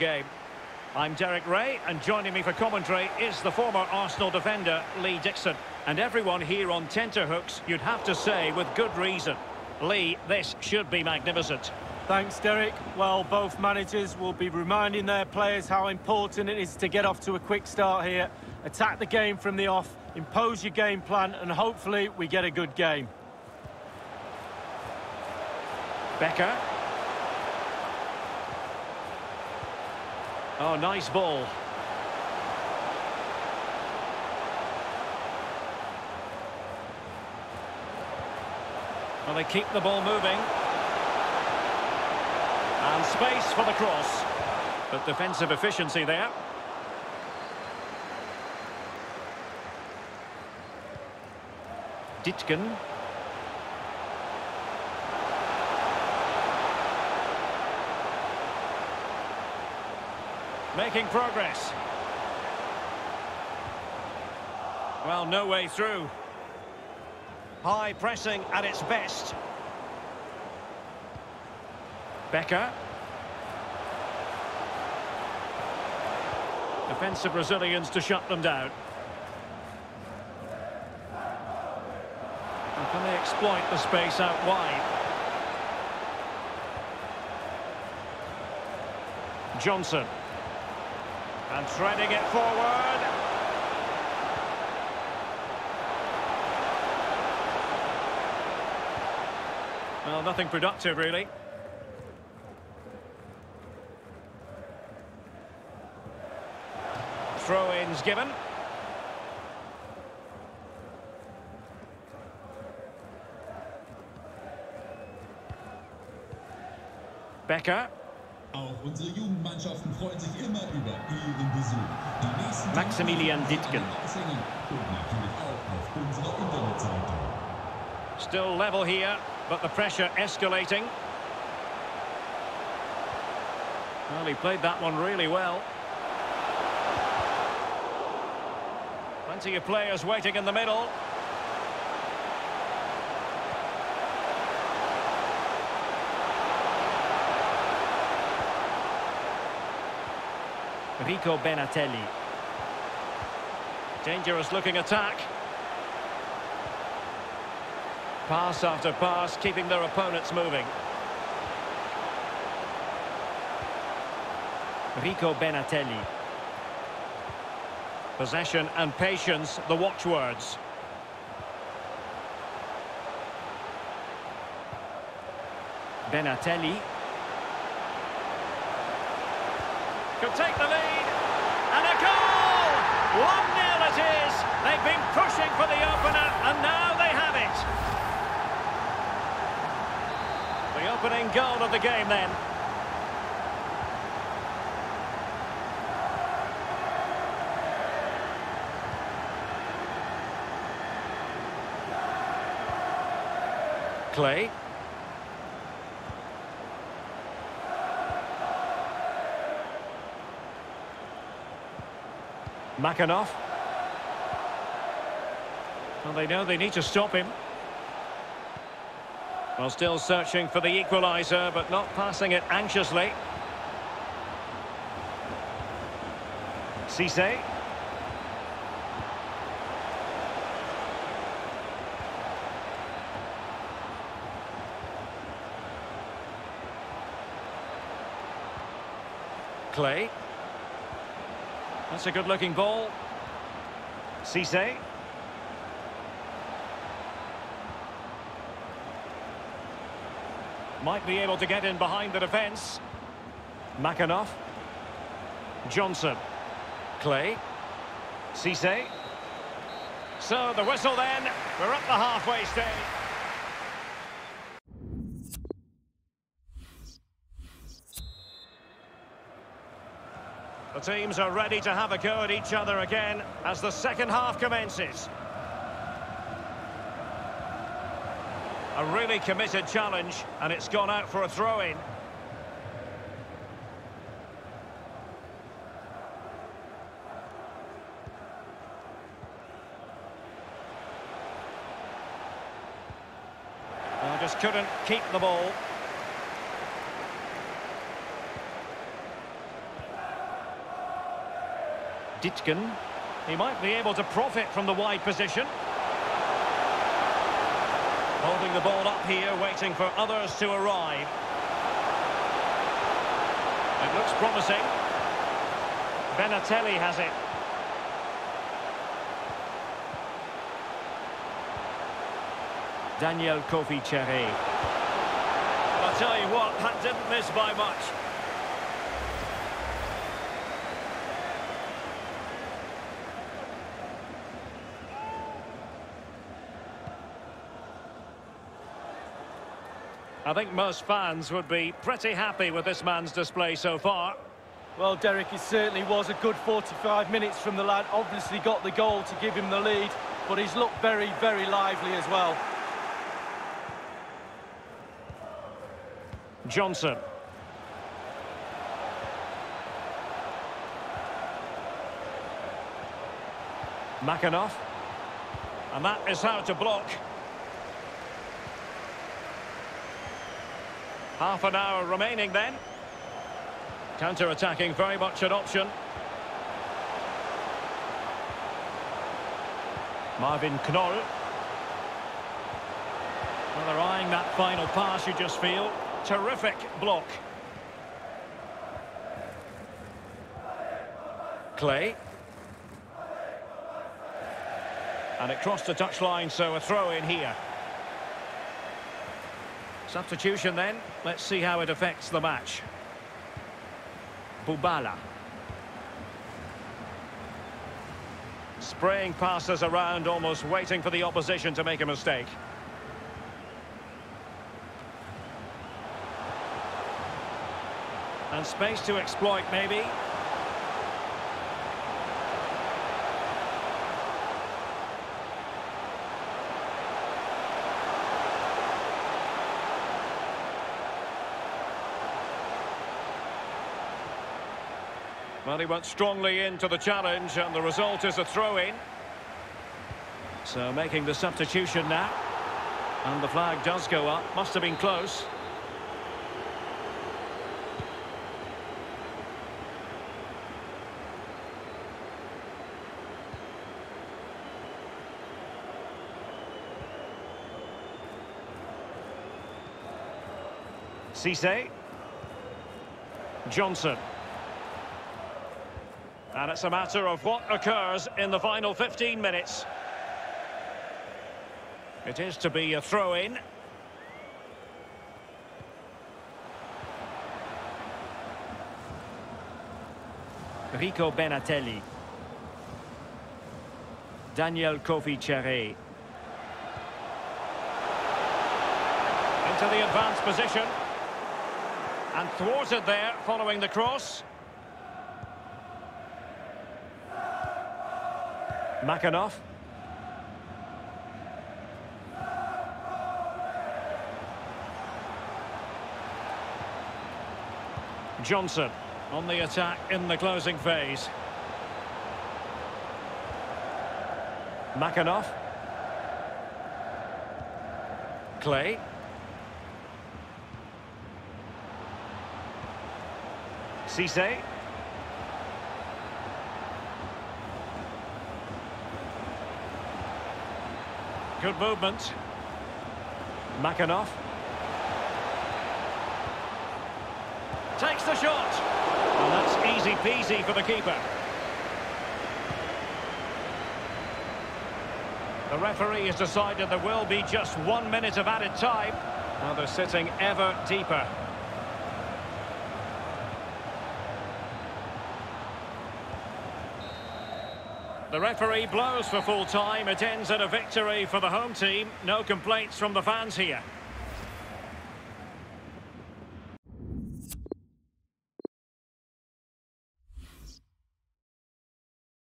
game. I'm Derek Ray, and joining me for commentary is the former Arsenal defender, Lee Dixon. And everyone here on tenterhooks, you'd have to say with good reason. Lee, this should be magnificent. Thanks, Derek. Well, both managers will be reminding their players how important it is to get off to a quick start here, attack the game from the off, impose your game plan, and hopefully we get a good game. Becker. Oh, nice ball. Well, they keep the ball moving. And space for the cross. But defensive efficiency there. Dittgen. Making progress. Well, no way through. High pressing at its best. Becker. Defensive Brazilians to shut them down. And can they exploit the space out wide? Johnson. And threading it forward. Well, nothing productive, really. Throw-ins given. Becker. Auch unsere Jugendmannschaften freuen sich immer über ihren Besuch. Maximilian Dittgen. Und natürlich auch auf unserer Internetseite. Still level here, but the pressure escalating. Well, he played that one really well. Plenty of players waiting in the middle. Rico Benatelli. Dangerous looking attack. Pass after pass, keeping their opponents moving. Rico Benatelli. Possession and patience, the watchwords. Benatelli. Could take the lead. And a goal! 1-0 it is. They've been pushing for the opener, and now they have it. The opening goal of the game then. Clay. McAnuff. Well, they know they need to stop him. Well, still searching for the equaliser, but not passing it anxiously. Cisse. Clay. That's a good-looking ball. Cisse. Might be able to get in behind the defence. McAnuff. Johnson. Clay. Cisse. So the whistle then. We're at the halfway stage. The teams are ready to have a go at each other again as the second half commences. A really committed challenge, and it's gone out for a throw-in. Well, just couldn't keep the ball. Dittgen. He might be able to profit from the wide position. Holding the ball up here, waiting for others to arrive. It looks promising. Benatelli has it. Daniel Kofi Kyereh. I'll tell you what, that didn't miss by much. I think most fans would be pretty happy with this man's display so far. Well, Derek, it certainly was a good 45 minutes from the lad. Obviously got the goal to give him the lead, but he's looked very, very lively as well. Johnson. McAnuff. And that is how to block. Half an hour remaining then. Counter-attacking very much an option. Marvin Knoll. Well, they're eyeing that final pass, you just feel. Terrific block. Clay. And it crossed the touchline, so a throw in here. Substitution then. Let's see how it affects the match. Bubala. Spraying passes around, almost waiting for the opposition to make a mistake. And space to exploit, maybe. Well, he went strongly into the challenge, and the result is a throw-in. So making the substitution now. And the flag does go up. Must have been close. Cisse. Johnson. And it's a matter of what occurs in the final 15 minutes. It is to be a throw-in. Rico Benatelli. Daniel Kofi Kyereh. Into the advanced position. And thwarted there following the cross. McAnuff. Johnson on the attack in the closing phase. McAnuff. Clay. Cisse. Good movement. McAnuff. Takes the shot. And that's easy peasy for the keeper. The referee has decided there will be just one minute of added time. Now they're sitting ever deeper. The referee blows for full time. It ends in a victory for the home team. No complaints from the fans here.